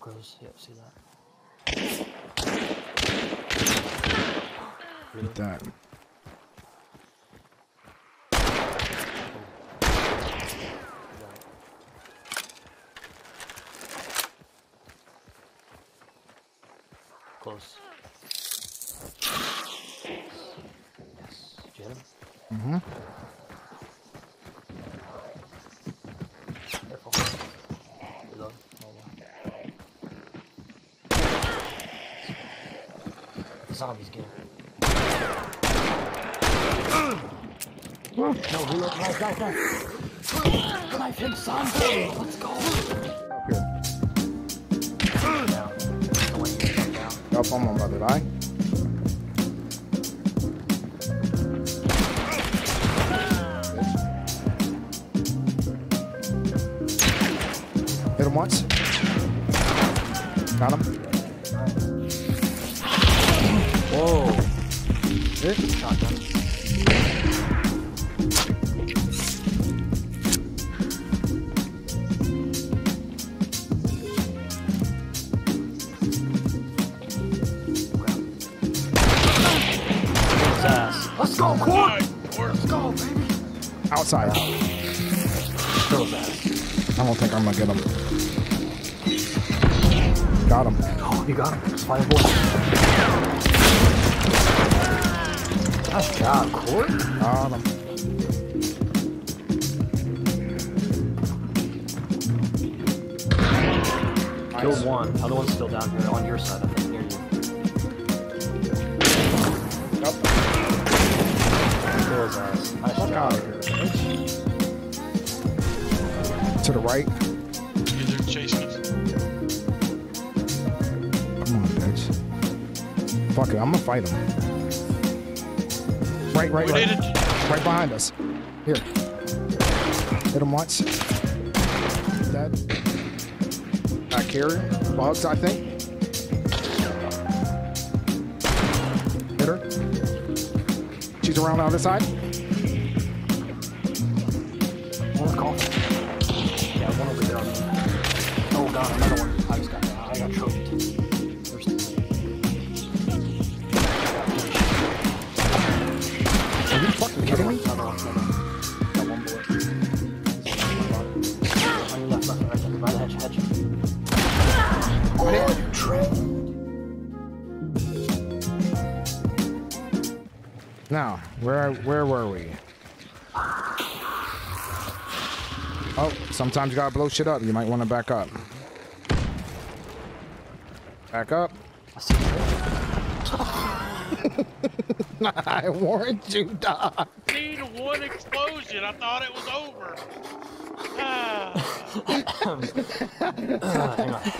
grows. Yep, see that. Get that. Close. Yes. Hit him? Mm-hmm. Careful. Reload. Hold on. Zombies get him. No, reload. Knife, knife, knife. Knife him, zombie. Let's go. Up here. Down. Don't want you to come down. Up on my brother, die. Hit him once. Got him. Hit. Shotgun. Let's go, Court! Let's go, baby! Outside. Kill his ass. I don't think I'm gonna get him. Got him. Oh, you got him. It's fine, boy. Nice job, Court. Got him. Killed one. Other one's still down here on your side, I think, near you. Yep. Kill his ass. Nice Fuck job. out of here. bitch. To the right. Yeah, they're chasing us. Come on, bitch. Fuck it, I'm gonna fight him. Right, right, We right. Right behind us. Here. Hit him once. Dead. Back here. Bugs, I think. Hit her. She's around the other side. Now, where where were we? Oh, sometimes you gotta blow shit up. You might want to back up. Back up. I see you. I warned you, dog. Need one explosion. I thought it was over. Ah. Uh, hang on.